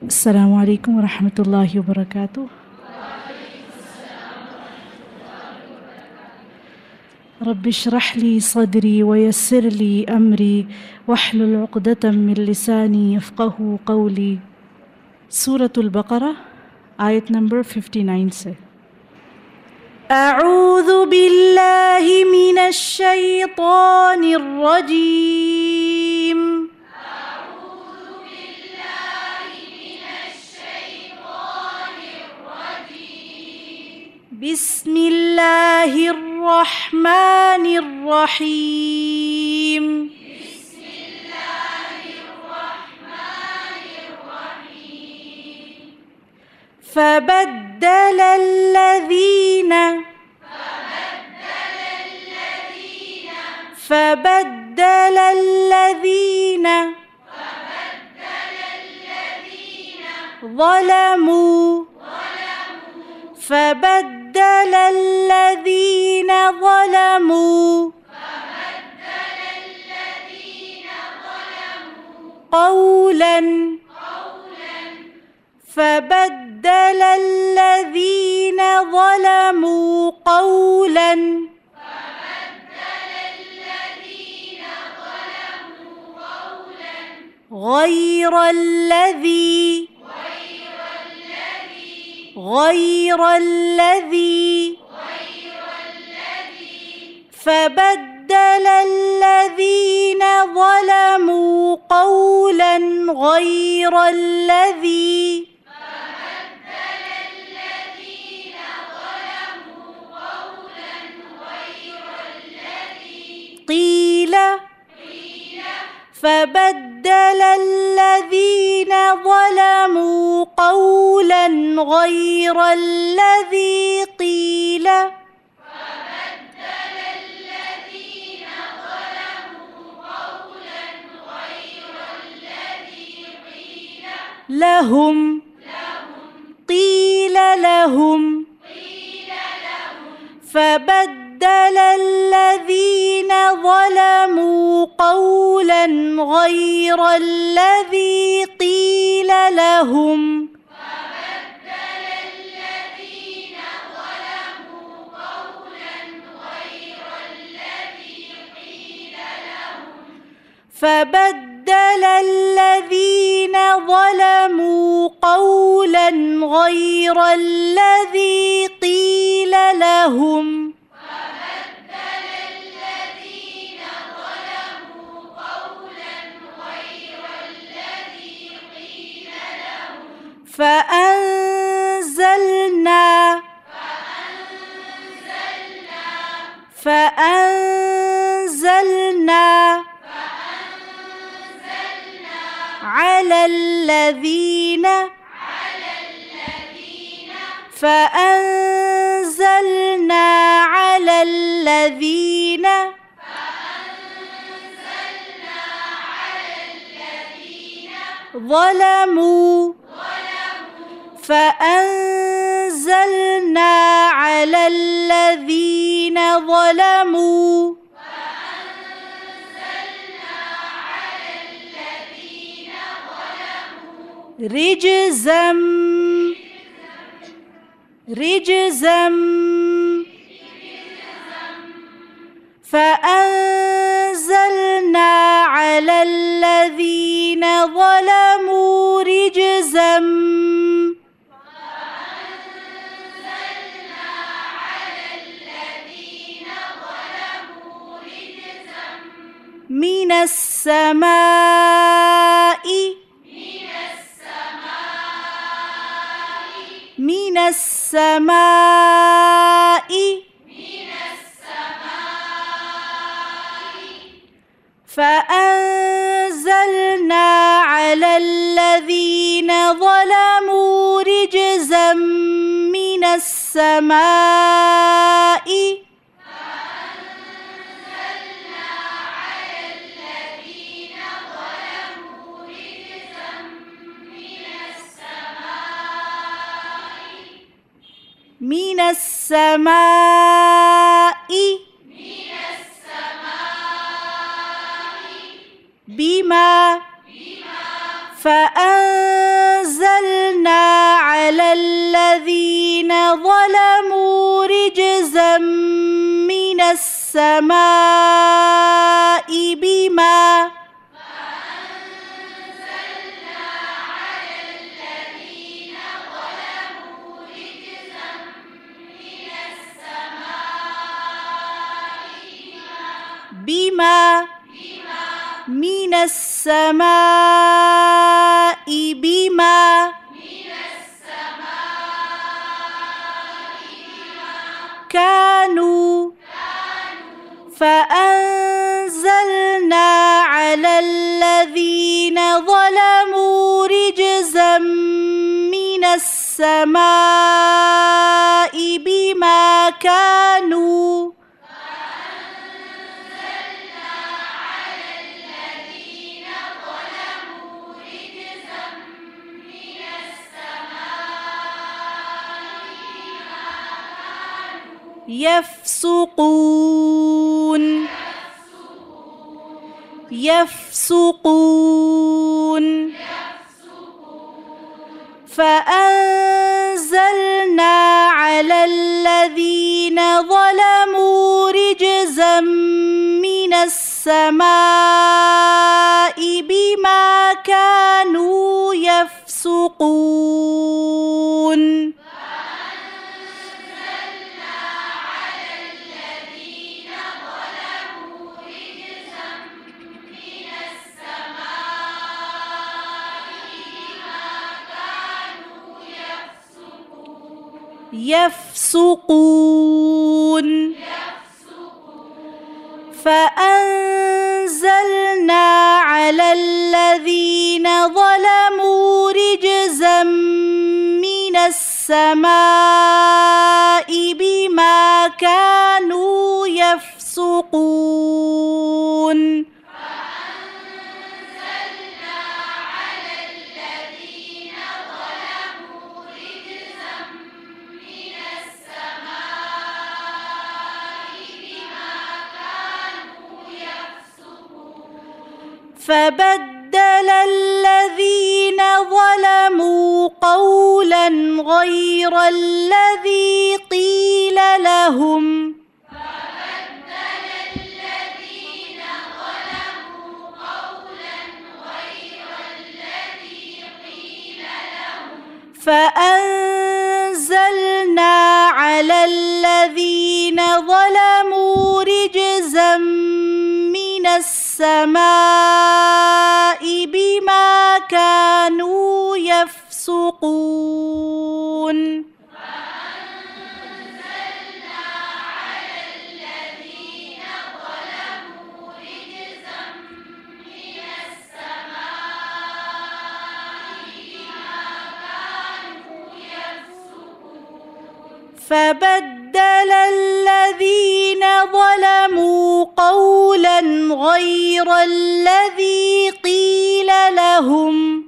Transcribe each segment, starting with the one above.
السلام عليكم ورحمة الله وبركاته. رب اشرح لي صدري ويسر لي أمري واحلل عقدة من لساني يفقه قولي. سورة البقرة آية نمبر 59 से أعوذ بالله من الشيطان الرجيم. بسم الله الرحمن الرحيم. فبدل الذين فبدل الذين فبدل الذين فبدل الذين ظلموا فبدل الذين ظلموا قولا فبدل الذين ظلموا قولا غير الذي غير الذي فبدل الذين ظلموا قولا غير الذي قيل فبدل الذين ظلموا قولا غير الذي قيل. فبدل الذين ظلموا قولا غير الذي قيل لهم قيل لهم فبدل الذين ظلموا قولا غير الذي قيل لهم فبدل الذين ظلموا قولا غير الذي قيل لهم. فبدل الذين ظلموا قولا غير الذي قيل لهم. فأنزلنا فأنزلنا على الذين فأنزلنا على الذين ظلموا فأنزلنا على الذين ظلموا رجزا رجزا فأنزلنا على الذين ظلموا رجزا من السماء من السماء فأنزلنا على الذين ظلموا رجزا من السماء من السماء من السماء بما بما فأنزلنا على الذين ظلموا رجزا من السماء بما من السماء بما كانوا فأنزلنا على الذين ظلموا رجزا من السماء بما كانوا يفسقون. يفسقون. فأنزلنا على الذين ظلموا رجزا من السماء بما كانوا يفسقون. يفسقون. فأنزلنا على الذين ظلموا رجزا من السماء بما كانوا يفسقون. فبدل الذين ظلموا قولا غير الذي قيل لهم. فأنزلنا على الذين ظلموا السماء بما كانوا يفسقون. فبدل الذين ظلموا قولا غير الذي قيل لهم.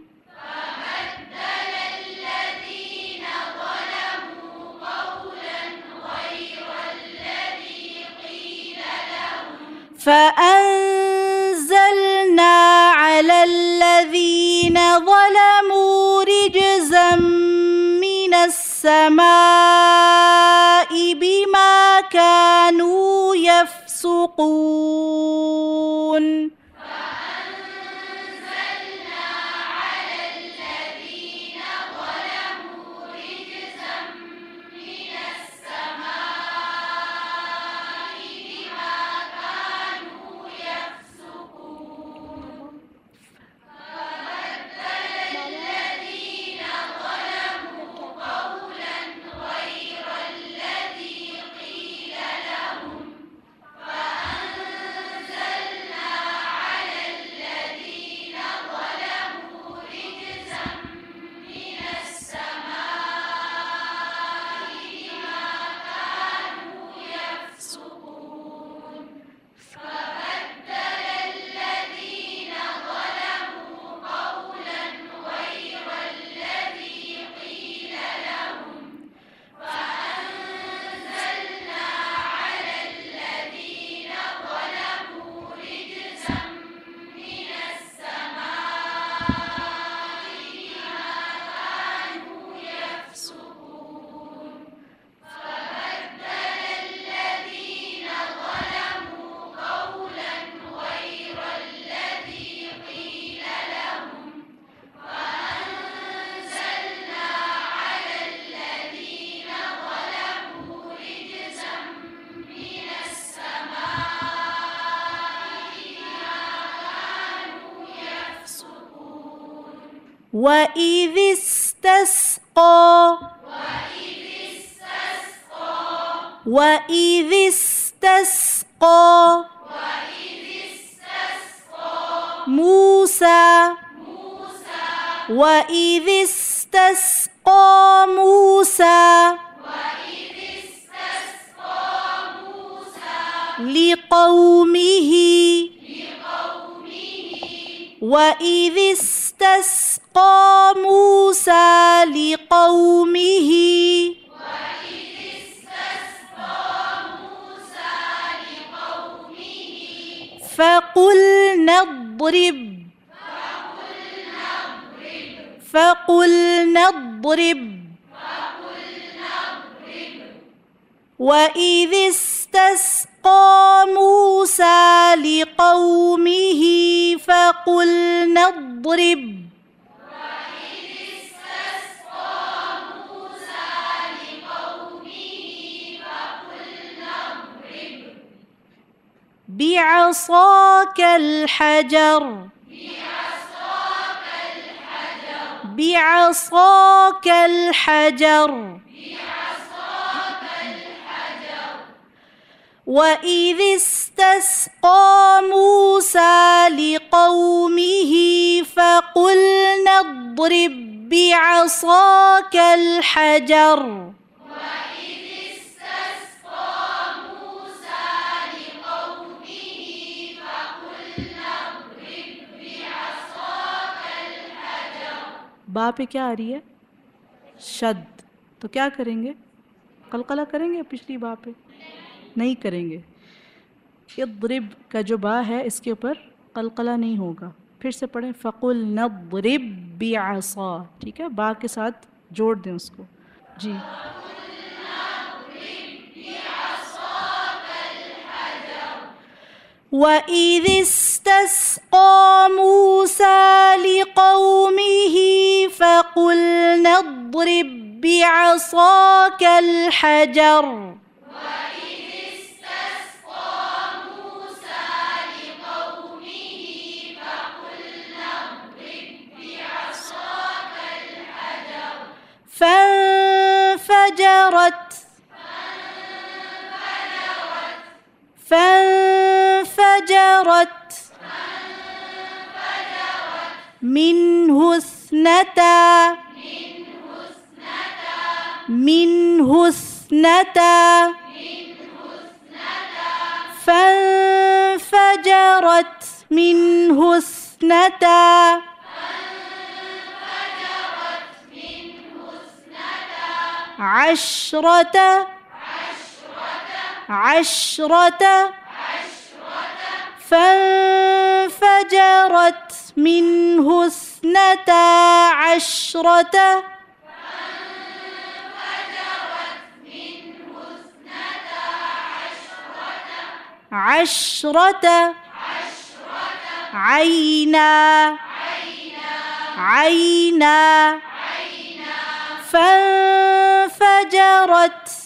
فأنزلنا على الذين ظلموا رجزا من السماء. كانوا يفسقون. وإذ استسقى وإذ استسقى موسى وإذ استسقى موسى لقومه وإذ استسقى موسى لقومه فقلنا اضرب فقلنا اضرب وإذ استسقى موسى لقومه فقلنا اضرب. بعصاك الحجر. بعصاك الحجر. وإذ استسقى موسى لقومه فقلنا اضرب بعصاك الحجر बा पे क्या आ रही है शद तो क्या करेंगे कलकला करेंगे पिछली बा पे نہیں کریں گے۔ اضرب کا جو با ہے، اس کے اوپر قلقلہ نہیں ہوگا۔ پھر سے پڑھیں، فقلنا اضرب بعصا۔ ٹھیک ہے؟ با کے ساتھ جوڑ دیں اس کو۔ جی۔ وَإِذِ اسْتَسْقَى مُوسَى لِقَوْمِهِ فَقُلْنَا اضْرِبْ بِعَصَاكَ الْحَجَرَ۔ فانفجرت. فانفجرت. منه اثنتا. منه اثنتا. فانفجرت. منه اثنتا. عشرة عشرة فانفجرت منه اثنتا عشرة عشرة عينا عينا فانفجرت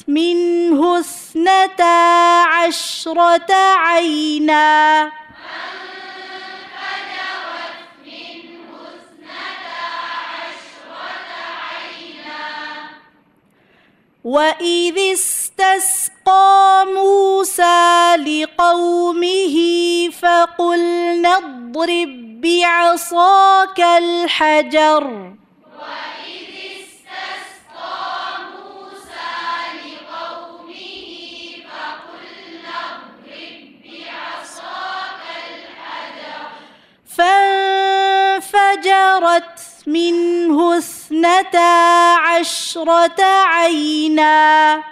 منه اثنتا عشرة عينا. وإذ استسقى موسى لقومه فقلنا اضرب بعصاك الحجر. فانفجرت منه اثنتا عشرة عينا.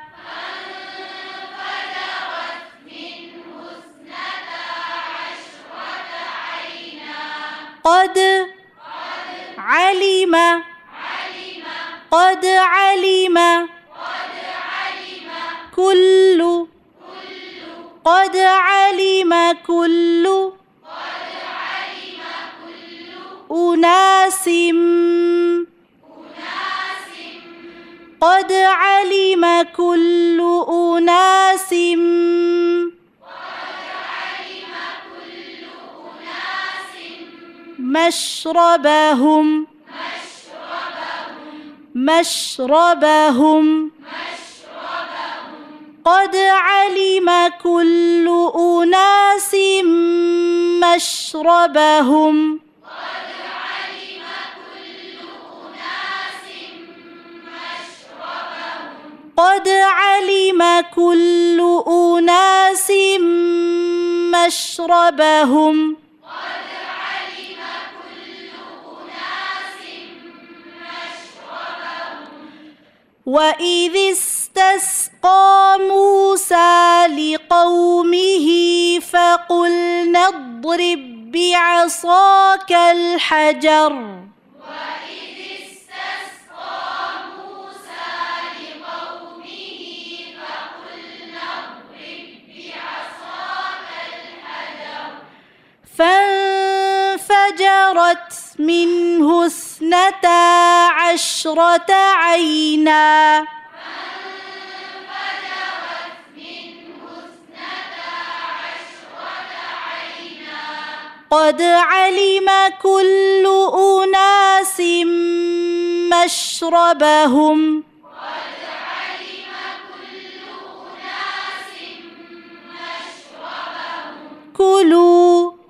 قد علم قد علم كل قد علم كل أناس قد علم كل أناس مشربهم مشربهم قد علم كل أناس مشربهم قد علم كل أناس مشربهم. وإذ استسقى موسى لقومه فقلنا اضرب بعصاك الحجر. فانفجرت منه اثنتا عشرة عينا. قد علم كل أناس مشربهم. قد علم كل أناس مشربهم. كلوا.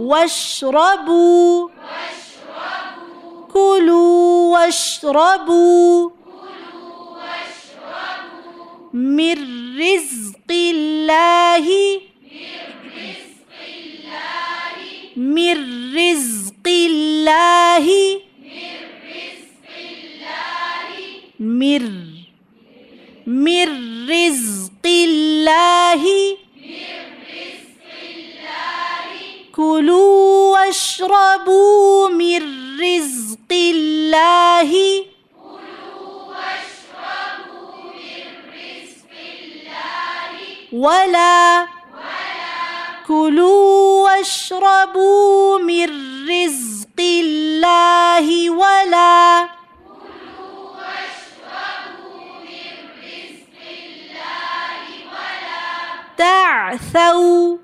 واشربوا. كلوا واشربوا. من رزق الله. من رزق الله. مر من رزق الله. كلوا واشربوا من رزق الله. ولا كلوا واشربوا من رزق الله. ولا تعثوا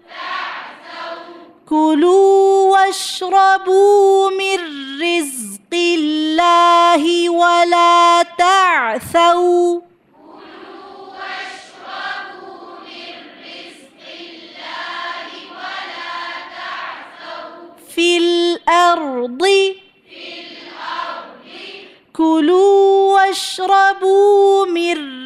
كلوا واشربوا من رزق الله ولا تعثوا. في الأرض كلوا واشربوا من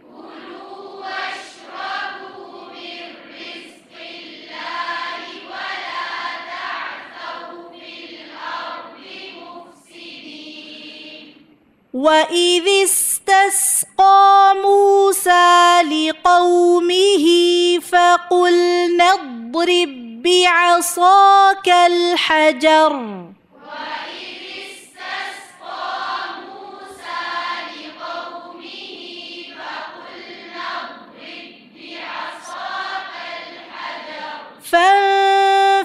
كلوا واشربوا من رزق الله ولا تعثوا في الأرض مفسدين وإذ استسقى موسى لقومه فقلنا اضرب بعصاك الحجر.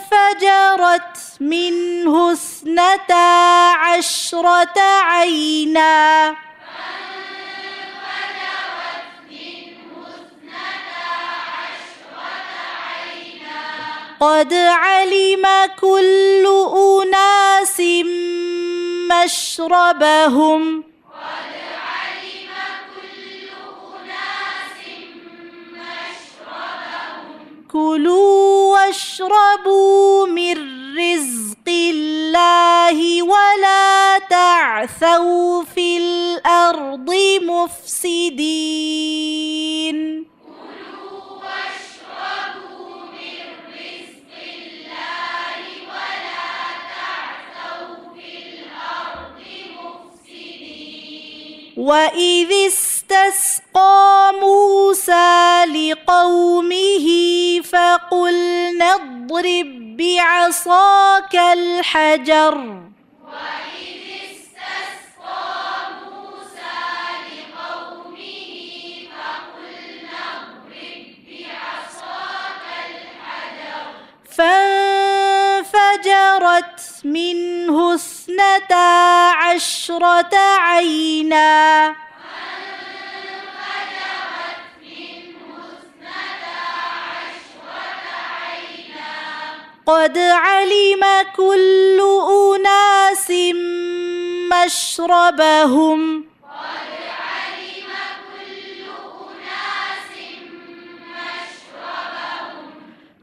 فانفجرت منه اثنتا عشرة عينا. قد علم كل أناس مشربهم. كلوا واشربوا من رزق الله ولا تعثوا في الأرض مفسدين. وإذ استسقى موسى لقومه فقلنا اضرب بعصاك الحجر الحجر. فانفجرت منه اثنتا عشرة عينا. قد علم كل أناس مشربهم.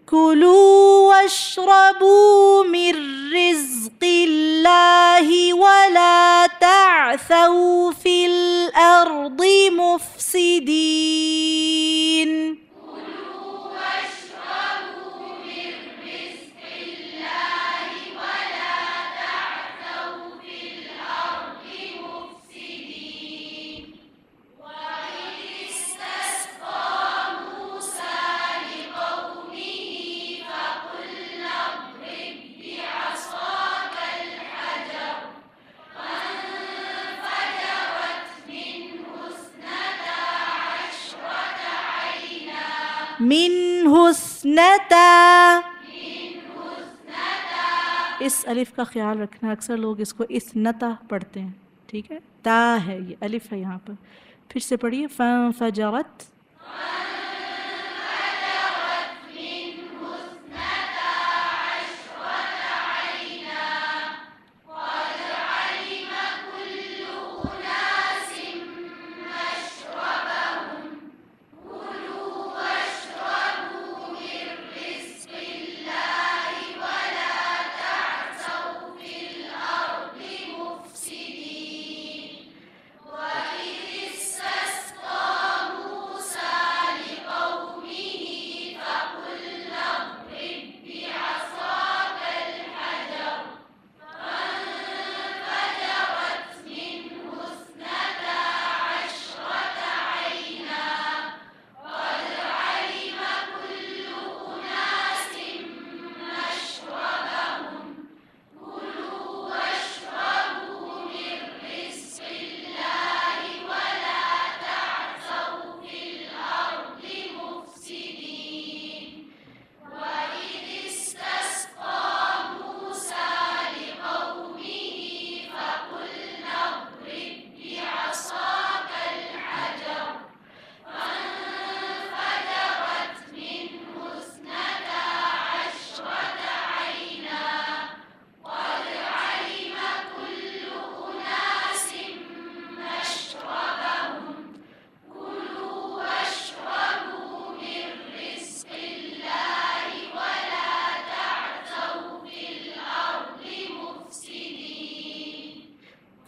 كلوا واشربوا من رزق الله ولا تعثوا في الأرض مفسدين. اثنتا۔ اس الف کا خیال رکھنا، اکثر لوگ اس کو اسنتا پڑھتے ہیں، ٹھیک ہے؟ تا ہے، یہ الف ہے یہاں پر۔ پھر سے پڑھیے فانفجرت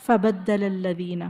فبدل الذين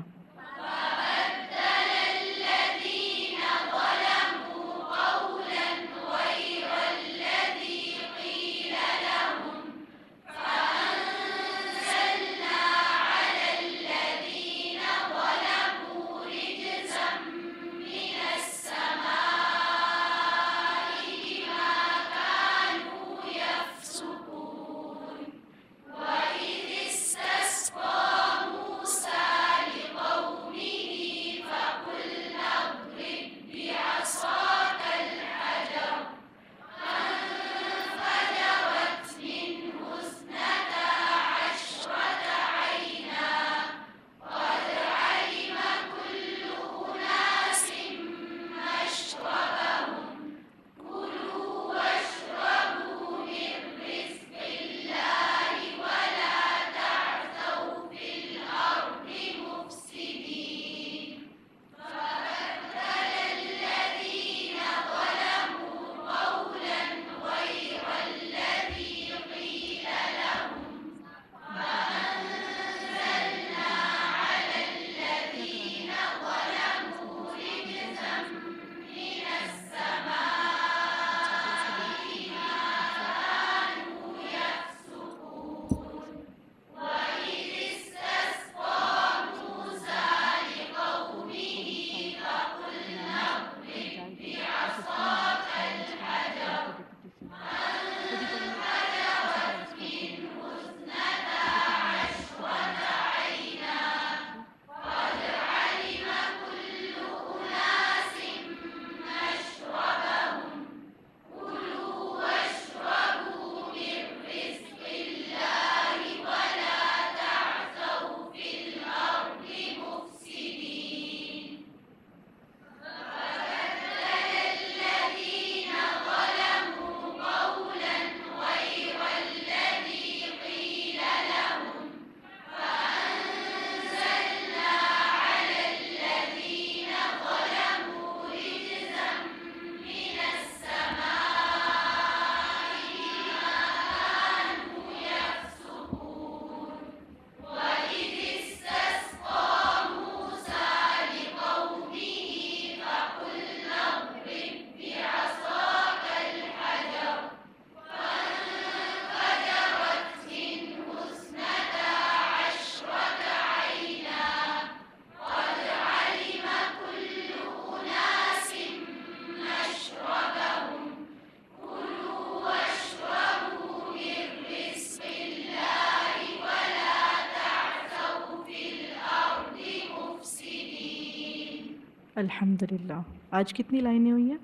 الحمد للہ۔ آج کتنی لائنیں ہوئی ہیں؟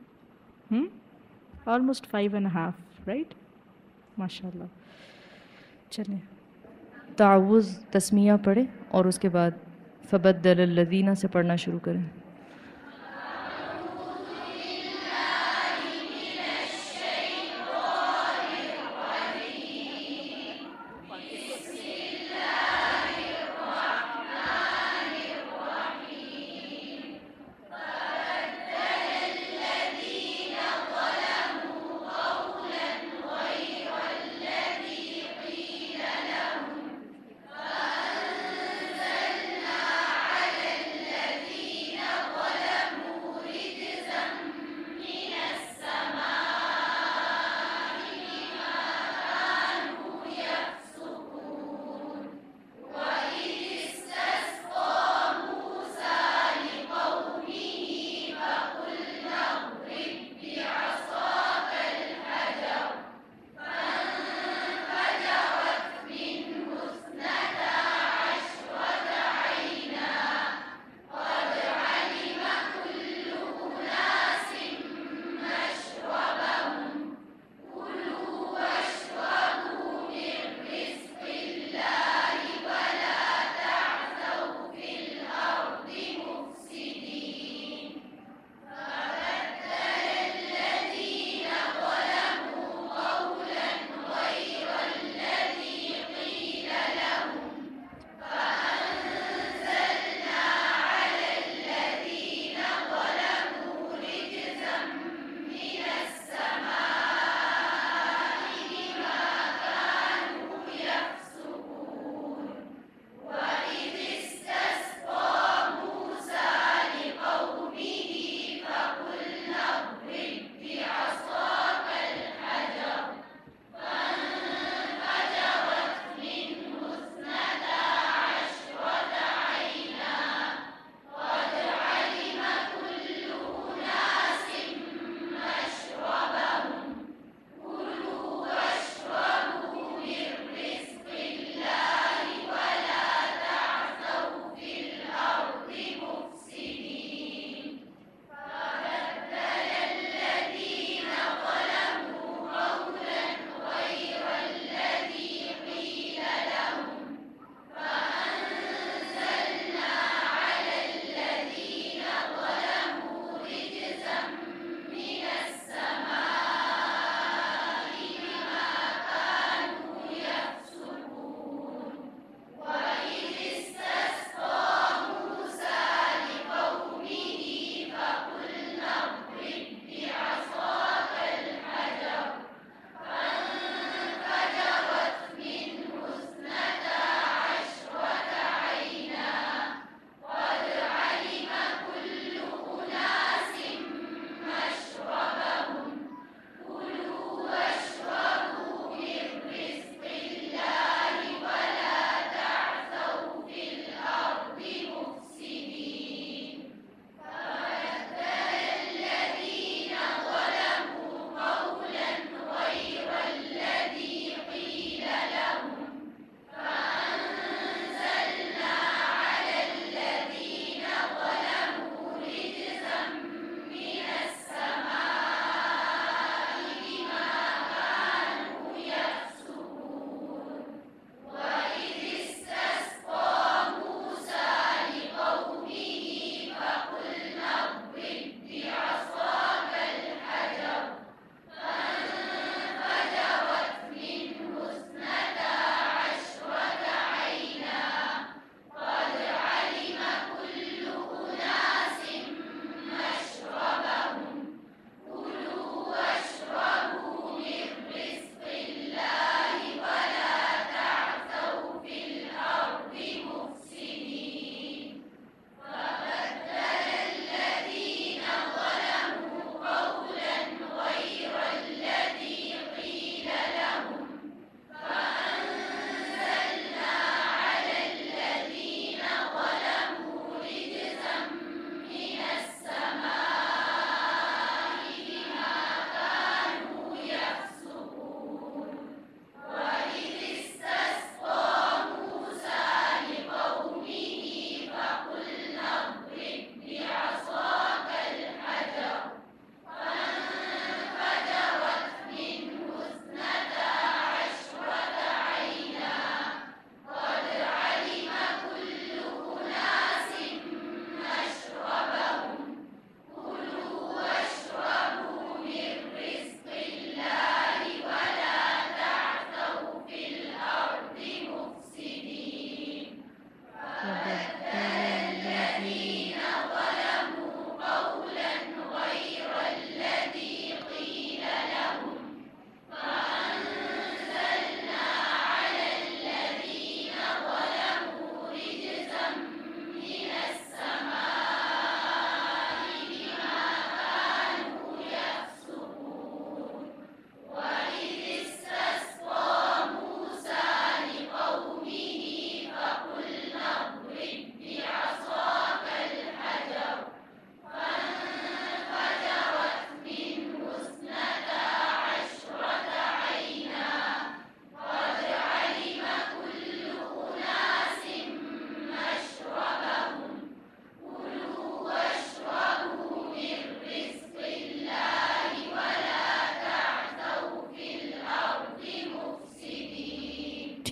almost five and half right ماشاء اللہ چلیں۔ تعوذ تسمیہ پڑھیں اور اس کے بعد فبدل الذين سے پڑھنا شروع کریں۔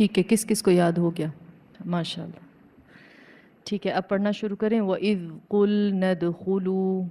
ٹھیک ہے، کس کس کو یاد ہو گیا؟ ماشاء اللہ ٹھیک ہے، اب پڑھنا شروع کریں۔ وہ قُلْ نَدْخُلُوا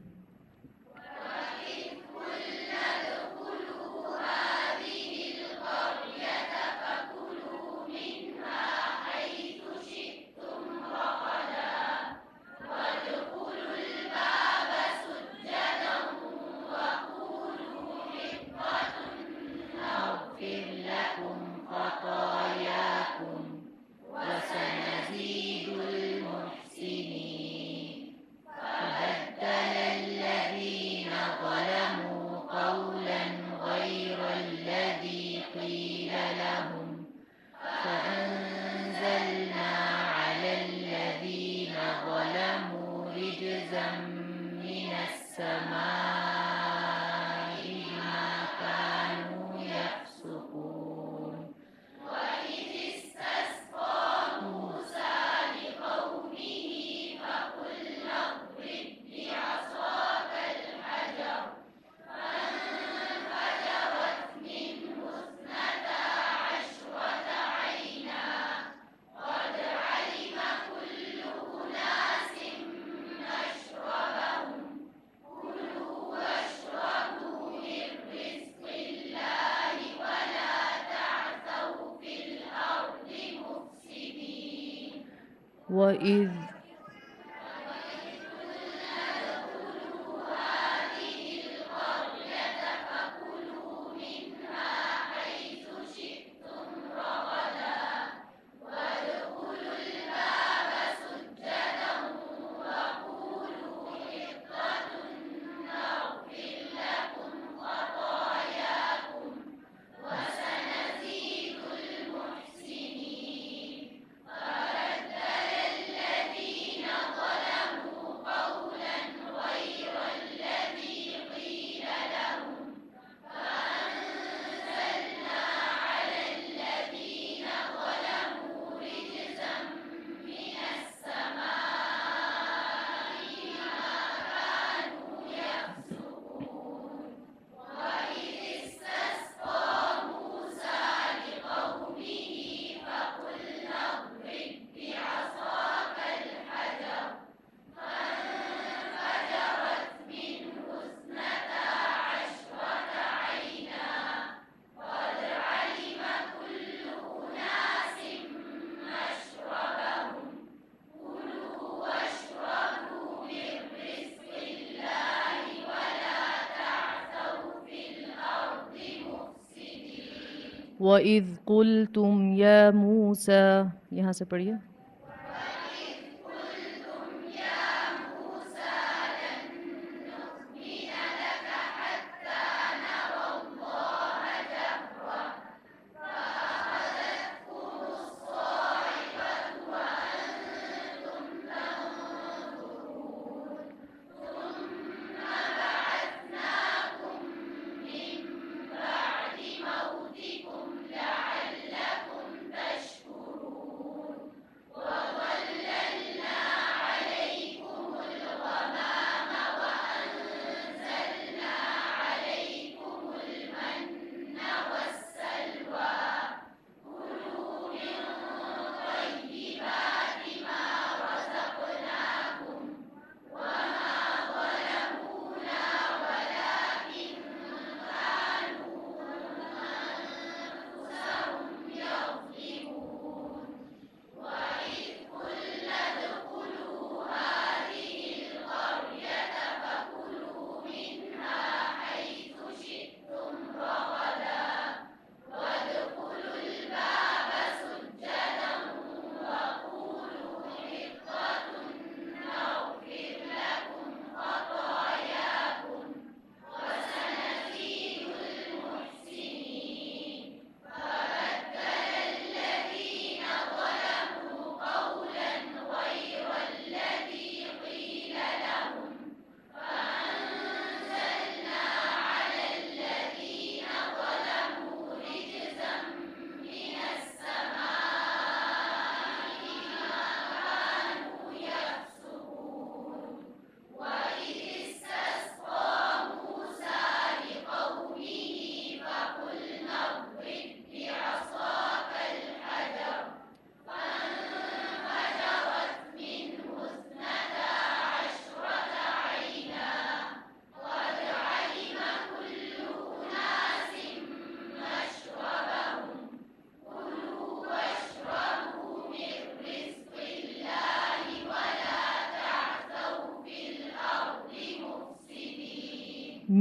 وإذ وَإِذْ قُلْتُمْ يَا مُوسَى یہاں سے پڑھیے۔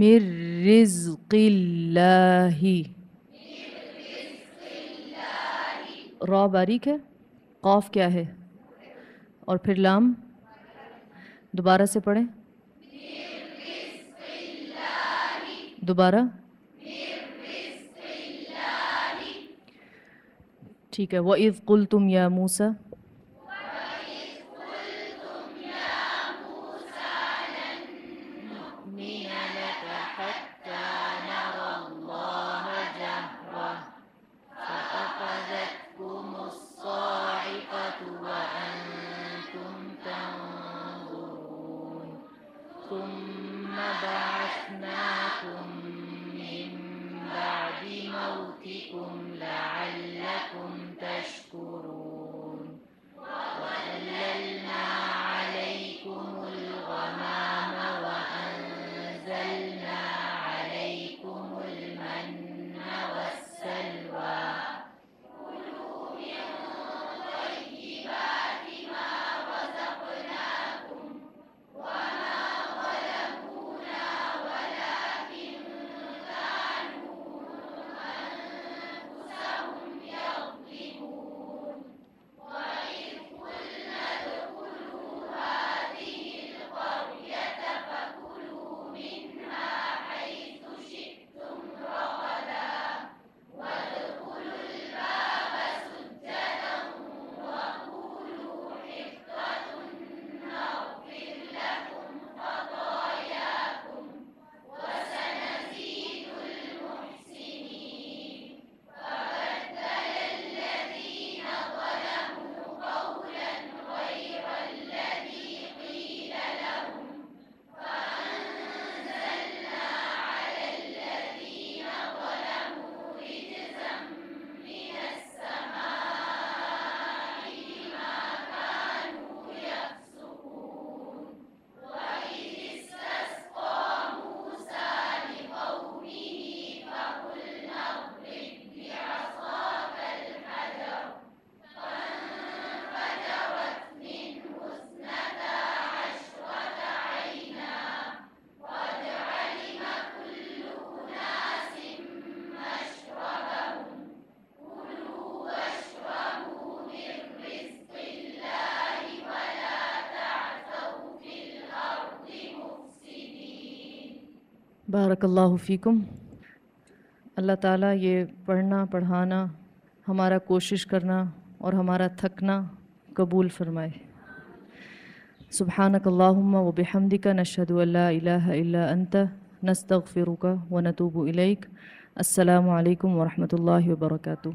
من رزق اللہ را باریک ہے قوف کیا ہے؟ اور پھر لام، دوبارہ سے پڑھیں۔ دوبارہ۔ ٹھیک ہے وہ عید قل تم یا موسا بارک اللہ فیکم۔ اللہ تعالیٰ یہ پڑھنا، پڑھانا، ہمارا کوشش کرنا اور ہمارا تھکنا قبول فرمائے۔ سبحانک اللہم و بحمدک، نشہدو اللہ الہ الا انت، نستغفرک و نتوب الیک۔ السلام علیکم ورحمۃ اللہ وبرکاتہ۔